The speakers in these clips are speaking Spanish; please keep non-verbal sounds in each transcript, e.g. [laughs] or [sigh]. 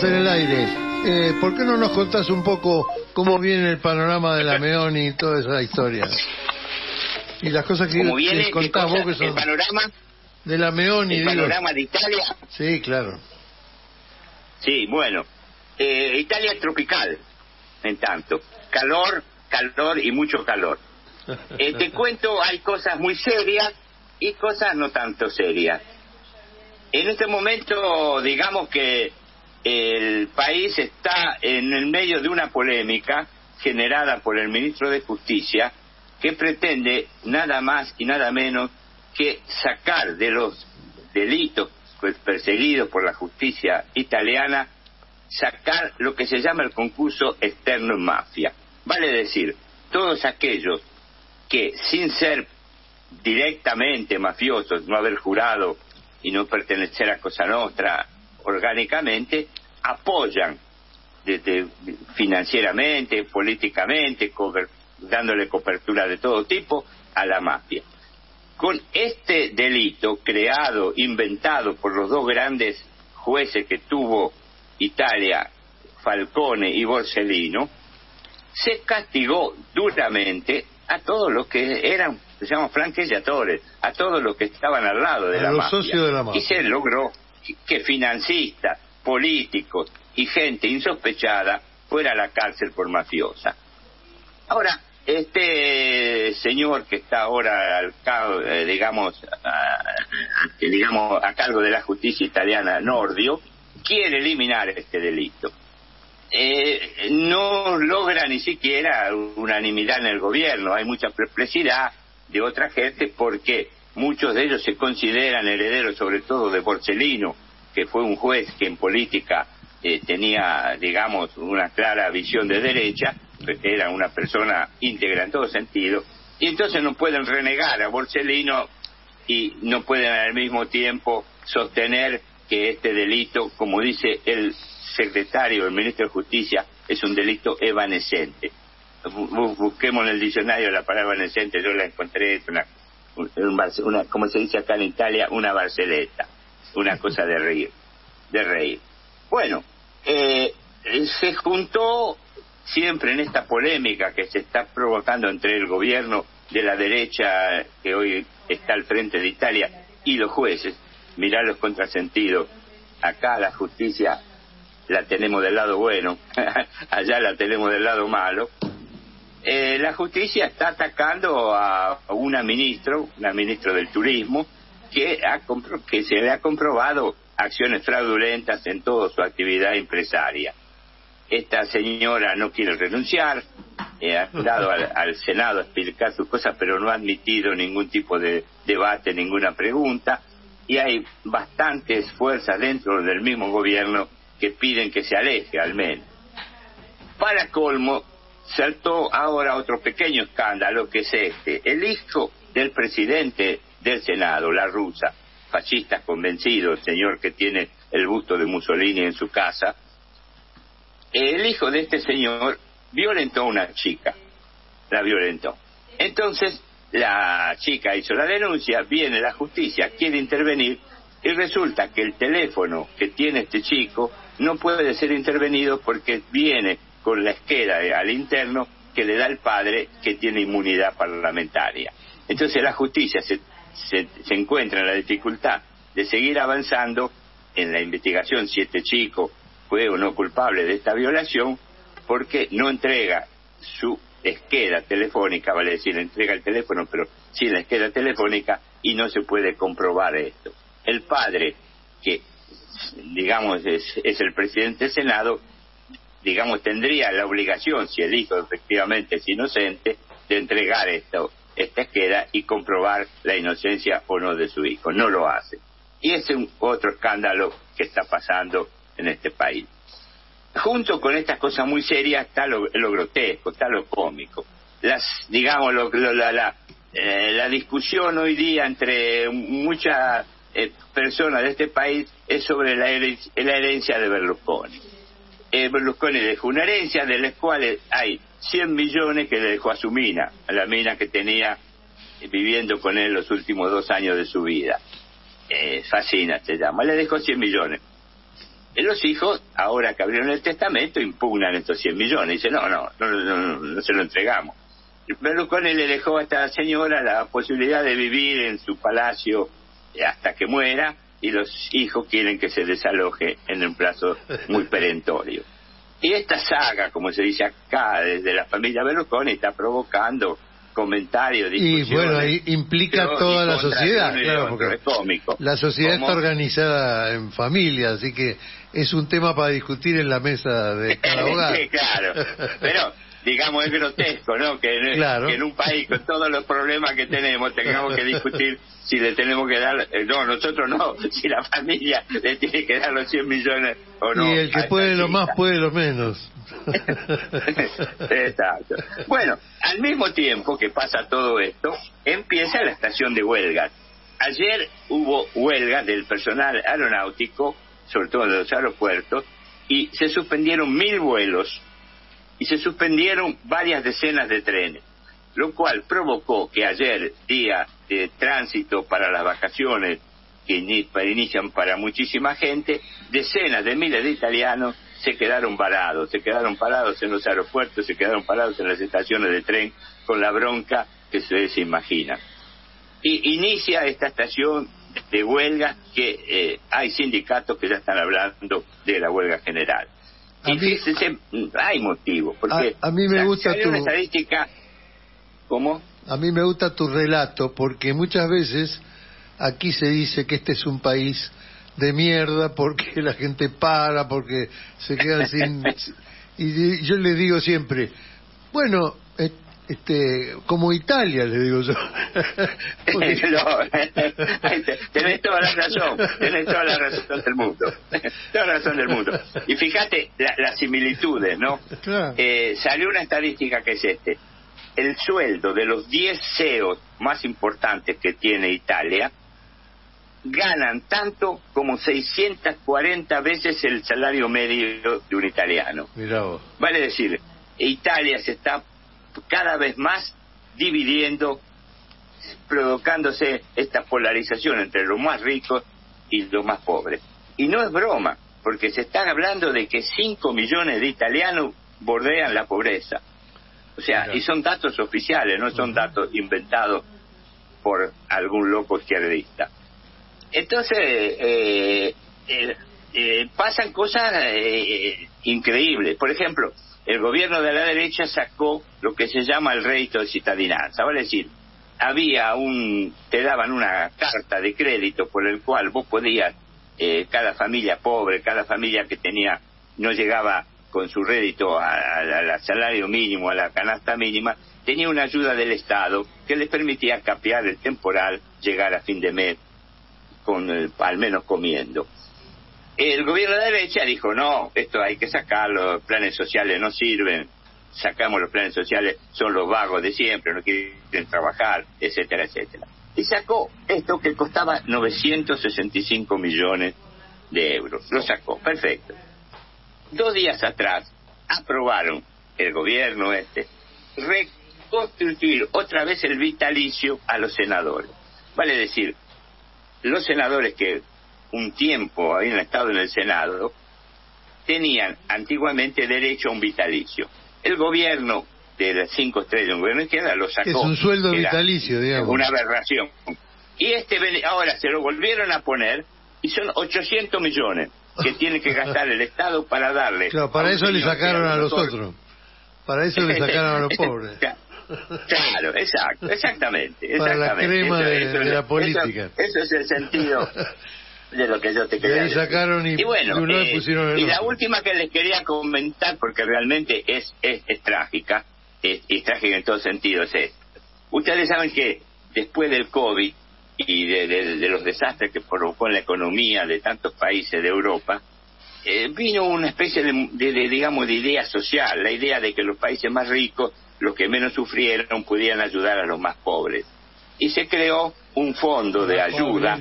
estás en el aire. Eh, ¿Por qué no nos contás un poco cómo viene el panorama de la Meoni y toda esa historia? Y las cosas que, ¿Cómo viene? que ¿Qué contás cosa? vos que son ¿El panorama? de la Meoni, ¿El digo. panorama de Italia? Sí, claro. Sí, bueno. Eh, Italia es tropical, en tanto. Calor, calor y mucho calor. [laughs] Eh, te cuento, hay cosas muy serias y cosas no tanto serias. En este momento, digamos que el país está en el medio de una polémica generada por el ministro de Justicia que pretende nada más y nada menos que sacar de los delitos perseguidos por la justicia italiana, sacar lo que se llama el concurso externo en mafia. Vale decir, todos aquellos que sin ser directamente mafiosos, no haber jurado y no pertenecer a Cosa Nostra orgánicamente, apoyan desde financieramente, políticamente, dándole cobertura de todo tipo a la mafia. Con este delito creado, inventado por los dos grandes jueces que tuvo Italia, Falcone y Borsellino, se castigó duramente a todos los que eran, se llaman franquiciatores, a todos los que estaban al lado de A la los mafia. socios de la mafia. Y se logró que- financistas, políticos y gente insospechada fuera a la cárcel por mafiosa. Ahora, este señor que está ahora al cargo, eh, digamos, a- que digamos, a cargo de la justicia italiana, Nordio, quiere eliminar este delito. Eh, no logra ni siquiera unanimidad en el gobierno, hay mucha perplejidad de otra gente porque muchos de ellos se consideran herederos sobre todo de Borsellino, que fue un juez que en política eh, tenía, digamos, una clara visión de derecha, era una persona íntegra en todo sentido, y entonces no pueden renegar a Borsellino y no pueden al mismo tiempo sostener que este delito, como dice el secretario, el ministro de Justicia, es un delito evanescente. Bu- bu- Busquemos en el diccionario la palabra evanescente, yo la encontré, es una, un- una, como se dice acá en Italia, una barceleta, una [laughs] cosa de reír, de reír. Bueno, eh, se juntó siempre en esta polémica que se está provocando entre el gobierno de la derecha que hoy está al frente de Italia y los jueces. Mirá los contrasentidos. Acá la justicia la tenemos del lado bueno, [laughs] allá la tenemos del lado malo. Eh, la justicia está atacando a una ministro, una ministra del turismo, que, ha que se le ha comprobado acciones fraudulentas en toda su actividad empresaria. Esta señora no quiere renunciar, eh, ha [laughs] dado al, al Senado a explicar sus cosas, pero no ha admitido ningún tipo de debate, ninguna pregunta, y hay bastantes fuerzas dentro del mismo gobierno que piden que se aleje al menos. Para colmo, saltó ahora otro pequeño escándalo que es este. El hijo del presidente del Senado, la rusa, fascista convencido, el señor que tiene el busto de Mussolini en su casa, el hijo de este señor violentó a una chica, la violentó. Entonces, la chica hizo la denuncia, viene la justicia, quiere intervenir y resulta que el teléfono que tiene este chico no puede ser intervenido porque viene con la esquera al interno que le da el padre que tiene inmunidad parlamentaria. Entonces la justicia se, se, encuentra en la dificultad de seguir avanzando en la investigación si este chico fue o no culpable de esta violación porque no entrega su esqueda telefónica, vale decir, entrega el teléfono, pero sin la esqueda telefónica y no se puede comprobar esto. El padre, que digamos es el presidente del Senado, digamos tendría la obligación, si el hijo efectivamente es inocente, de entregar esto, esta esqueda y comprobar la inocencia o no de su hijo. No lo hace. Y ese es un otro escándalo que está pasando en este país. Junto con estas cosas muy serias está lo, grotesco, está lo cómico. Las, digamos, lo, la, la, eh, la discusión hoy día entre muchas eh, personas de este país es sobre la herencia de Berlusconi. Eh, Berlusconi dejó una herencia de las cuales hay 100 millones que le dejó a su mina, a la mina que tenía eh, viviendo con él los últimos dos años de su vida. Eh, Fascina se llama, le dejó 100 millones. Y los hijos, ahora que abrieron el testamento, impugnan estos 100 millones. Dicen, no, no, no, no, no se lo entregamos. Berlusconi le dejó a esta señora la posibilidad de vivir en su palacio hasta que muera y los hijos quieren que se desaloje en un plazo muy perentorio. Y esta saga, como se dice acá, desde la familia Berlusconi, está provocando comentarios, Y bueno, implica toda la sociedad, claro, porque la sociedad está organizada en familia, así que es un tema para discutir en la mesa de [laughs] cada hogar. sí, claro, pero digamos, es grotesco, ¿no? Que, en un país con todos los problemas que tenemos tengamos que discutir si le tenemos que dar, eh, no, nosotros no, [laughs] si la familia le tiene que dar los 100 millones o no. Y el que puede lo más puede lo menos. [laughs] Exacto. Bueno, al mismo tiempo que pasa todo esto, empieza la estación de huelgas. Ayer hubo huelga del personal aeronáutico, sobre todo de los aeropuertos, y se suspendieron mil vuelos y se suspendieron varias decenas de trenes, lo cual provocó que ayer, día de tránsito para las vacaciones que inician para muchísima gente, decenas de miles de italianos se quedaron parados, se quedaron parados en los aeropuertos, se quedaron parados en las estaciones de tren con la bronca que se imagina. Y inicia esta estación de huelga que eh, hay sindicatos que ya están hablando de la huelga general. A mí, hay motivo, porque a, mí me gusta tu estadística, ¿cómo? A mí me gusta tu relato, porque muchas veces aquí se dice que este es un país de mierda porque [laughs] la gente para, porque se quedan sin... [laughs] y yo le digo siempre, bueno, este como Italia le digo yo. [laughs] [laughs] Tenés toda la razón tenés toda la razón del mundo. [laughs] Toda la razón del mundo. Y fíjate las similitudes no eh, salió una estadística que es este. El sueldo de los 10 CEOs más importantes que tiene Italia ganan tanto como 640 veces el salario medio de un italiano. Vale decir, Italia se está cada vez más dividiendo, provocándose esta polarización entre los más ricos y los más pobres. Y no es broma, porque se está hablando de que 5 millones de italianos bordean la pobreza. O sea, y son datos oficiales, no son datos inventados por algún loco izquierdista. Entonces, eh, eh, eh, pasan cosas increíbles. Por ejemplo, el gobierno de la derecha sacó lo que se llama el rédito de citadinanza, vale decir, había un, te daban una carta de crédito por el cual vos podías, eh, cada familia pobre, cada familia que tenía, no llegaba con su rédito al salario mínimo, a la canasta mínima, tenía una ayuda del Estado que les permitía capear el temporal, llegar a fin de mes con al menos comiendo. El gobierno de derecha dijo, no, esto hay que sacarlo, los planes sociales no sirven, sacamos los planes sociales, son los vagos de siempre, no quieren trabajar, etcétera, etcétera. Y sacó esto que costaba 965 millones de euros. Lo sacó, perfecto. Dos días atrás aprobaron el gobierno este reconstituir otra vez el vitalicio a los senadores. Vale decir, los senadores que un tiempo habían estado en el Senado, tenían antiguamente derecho a un vitalicio. El gobierno de las cinco estrellas, un gobierno izquierda, lo sacó. Es un sueldo vitalicio, digamos. Una aberración. Y este ahora se lo volvieron a poner y son 800 millones que tiene que gastar el Estado para darle. Claro, para eso le sacaron a los otros. Para eso le sacaron a los pobres. [laughs] Claro, exacto, exactamente. Para la crema de, la política. eso, es el sentido de lo que yo te quería y sacaron y, bueno, eh, y la última que les quería comentar, porque realmente es, es, trágica, es, trágica en todos sentidos, es, ustedes saben que después del COVID y de, los desastres que provocó en la economía de tantos países de Europa, eh, vino una especie de, de, digamos, de idea social, la idea de que los países más ricos, los que menos sufrieron, pudieran ayudar a los más pobres. Y se creó un fondo de ayuda.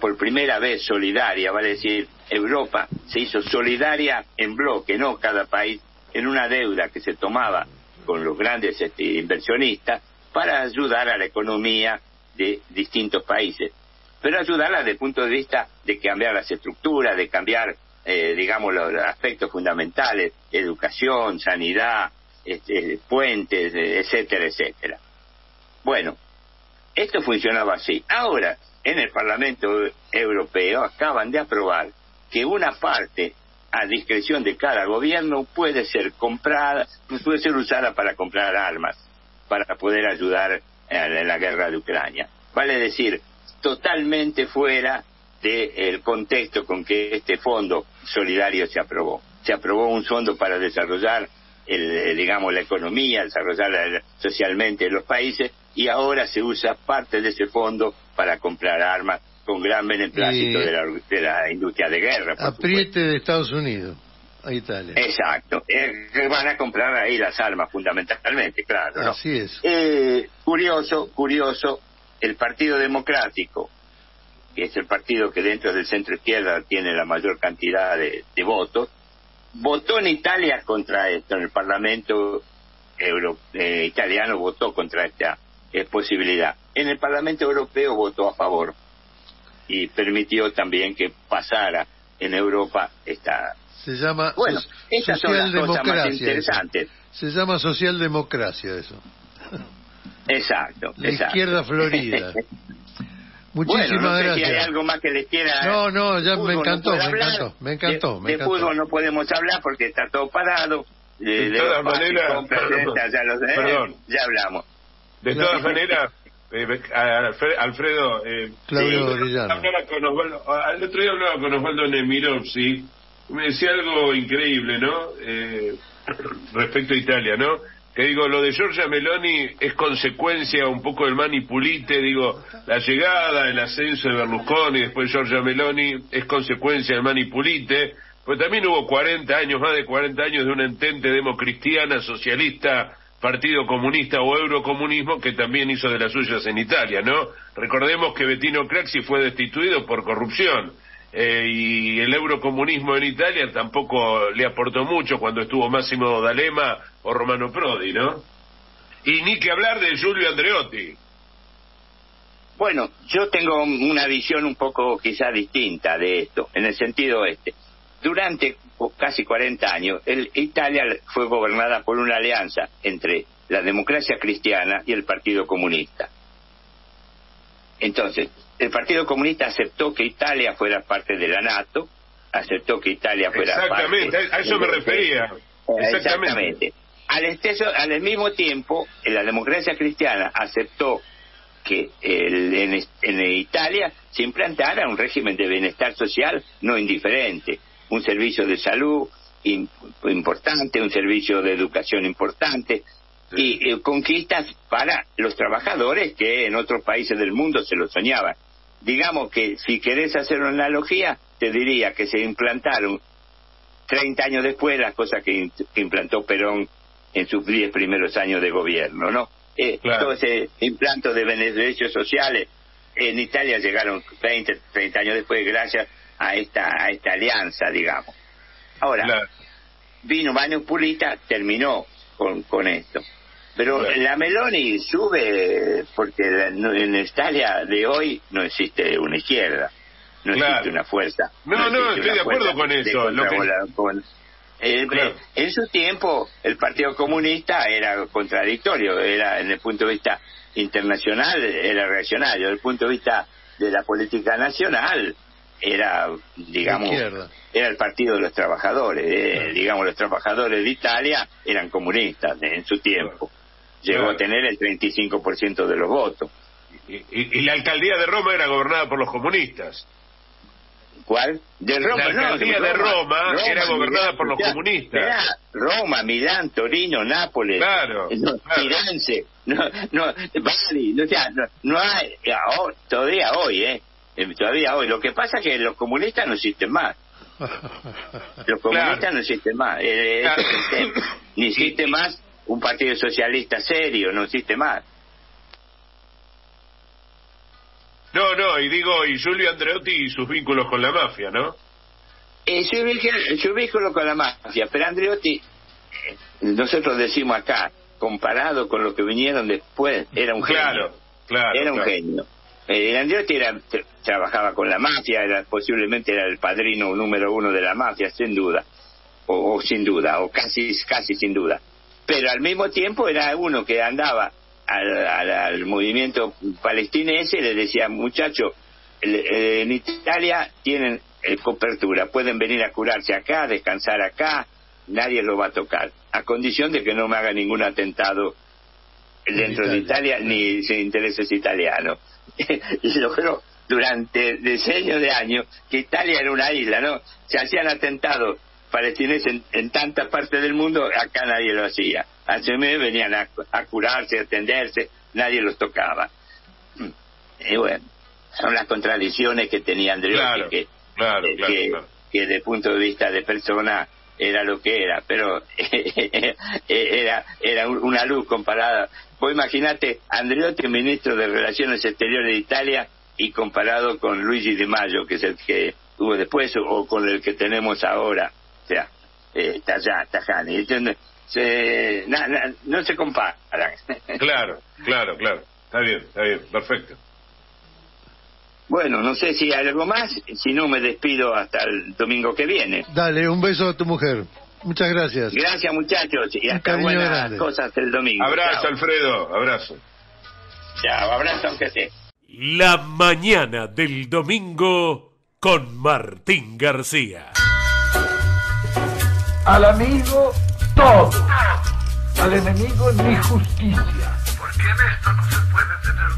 por primera vez solidaria, vale decir, Europa se hizo solidaria en bloque, no cada país, en una deuda que se tomaba con los grandes este, inversionistas para ayudar a la economía de distintos países, pero ayudarla desde el punto de vista de cambiar las estructuras, de cambiar eh, digamos, los aspectos fundamentales, educación, sanidad, este, puentes, etcétera, etcétera. Bueno, esto funcionaba así. Ahora, en el Parlamento Europeo acaban de aprobar que una parte a discreción de cada gobierno puede ser comprada, puede ser usada para comprar armas, para poder ayudar en la guerra de Ucrania. Vale decir, totalmente fuera del contexto con que este fondo solidario se aprobó. Se aprobó un fondo para desarrollar, el, digamos, la economía, desarrollar socialmente los países, y ahora se usa parte de ese fondo para comprar armas con gran beneplácito de, la, de, la, industria de guerra. Apriete de Estados Unidos a Italia. Exacto. Eh, van a comprar ahí las armas fundamentalmente, claro. Así es. Eh, curioso, curioso, el Partido Democrático, que es el partido que dentro del centro izquierda tiene la mayor cantidad de, votos, votó en Italia contra esto, en el Parlamento Euro, eh, italiano votó contra esta posibilidad. En el Parlamento Europeo votó a favor y permitió también que pasara en Europa esta se llama bueno esas son las cosas más interesantes se llama socialdemocracia eso exacto la izquierda florida [laughs] Muchísimas bueno, no sé gracias. Si hay algo más que les quiera. No, no, ya me encantó, me encantó, me encantó, de, fútbol no podemos hablar porque está todo parado. De, de todas maneras, ya hablamos. De todas maneras, eh, Alfredo, eh, Claudio el otro día hablaba con Osvaldo Nemirov, sí, me decía algo increíble, ¿no? Eh, [clears throat] respecto a Italia, ¿no? Que digo, lo de Giorgia Meloni es consecuencia un poco del manipulite, digo, la llegada, el ascenso de Berlusconi, después Giorgia Meloni es consecuencia del manipulite, pues también hubo 40 años, más de 40 años de una entente democristiana, socialista, Partido Comunista o Eurocomunismo que también hizo de las suyas en Italia, ¿no? Recordemos que Bettino Craxi fue destituido por corrupción eh, y el eurocomunismo en Italia tampoco le aportó mucho cuando estuvo Máximo D'Alema o Romano Prodi, ¿no? Y ni que hablar de Giulio Andreotti. Bueno, yo tengo una visión un poco quizá distinta de esto, en el sentido este. Durante casi 40 años, el, Italia fue gobernada por una alianza entre la democracia cristiana y el Partido Comunista. Entonces, el Partido Comunista aceptó que Italia fuera parte de la NATO, aceptó que Italia fuera Exactamente, parte... a eso me refería. Exactamente. Al, exceso, al mismo tiempo, la democracia cristiana aceptó que en, en Italia se implantara un régimen de bienestar social no indiferente, un servicio de salud importante, un servicio de educación importante y eh, conquistas para los trabajadores que en otros países del mundo se lo soñaban. Digamos que si querés hacer una analogía, te diría que se implantaron 30 años después las cosas que, implantó Perón en sus 10 primeros años de gobierno, ¿no? Eh, Todo ese implanto de derechos sociales en Italia llegaron 20, 30 años después gracias a esta, a esta alianza, digamos. Ahora, vino Manu Pulita, terminó con, con esto. Pero la Meloni sube porque en Italia de hoy no existe una izquierda, no existe una fuerza. No, no, estoy de acuerdo con eso. En su tiempo el Partido Comunista era contradictorio, era en el punto de vista internacional era reaccionario, desde el punto de vista de la política nacional era, digamos, era el partido de los trabajadores. Eh, digamos, los trabajadores de Italia eran comunistas en su tiempo. Llegó a tener el 35% de los votos. Y, la alcaldía de Roma era gobernada por los comunistas. ¿Cuál? De Roma, la alcaldía de Roma, era gobernada por los comunistas. Roma, Milán, Torino, Nápoles, claro, no, no, no, Bali, no, no, no hay, todavía hoy, ¿eh? Eh, todavía hoy. Lo que pasa es que los comunistas no existen más. [laughs] Los comunistas no existen más. Eh, [coughs] Ni existe más un partido socialista serio, no existe más. No, no, y digo, y Julio Andreotti y sus vínculos con la mafia, ¿no? Eh, su, vínculo con la mafia, pero Andreotti, eh, nosotros decimos acá, comparado con lo que vinieron después, era un genio. Claro, claro. Era un genio Eh, Andreotti era, trabajaba con la mafia, era, posiblemente era el padrino número uno de la mafia, sin duda, o, sin duda, o casi, casi sin duda. Pero al mismo tiempo era uno que andaba al, movimiento palestinense y le decía, muchachos, en Italia tienen eh, cobertura, pueden venir a curarse acá, descansar acá, nadie lo va a tocar, a condición de que no me haga ningún atentado dentro de Italia ni sin intereses italianos. [laughs] y logró durante decenios de años que Italia era una isla, ¿no? Se hacían atentados palestineses en, tantas partes del mundo, acá nadie lo hacía. Hace meses venían a, curarse, a atenderse, nadie los tocaba. Y bueno, son las contradicciones que tenía Andrea que, que, que, desde el punto de vista de persona era lo que era, pero [laughs] era era una luz comparada. Vos imaginate Andreotti, ministro de Relaciones Exteriores de Italia, y comparado con Luigi Di Maggio, que es el que hubo después, o con el que tenemos ahora. O sea, eh, Tajani. Se, no se comparan. Claro, claro, claro. Está bien, está bien, perfecto. Bueno, no sé si hay algo más, si no me despido hasta el domingo que viene. Dale, un beso a tu mujer. Muchas gracias. Gracias muchachos y hasta buenas cosas el domingo. Abrazo Alfredo, abrazo. Chao, abrazo aunque sea. La mañana del domingo con Martín García. Al amigo todo, al enemigo ni justicia. Porque en esto no se puede tener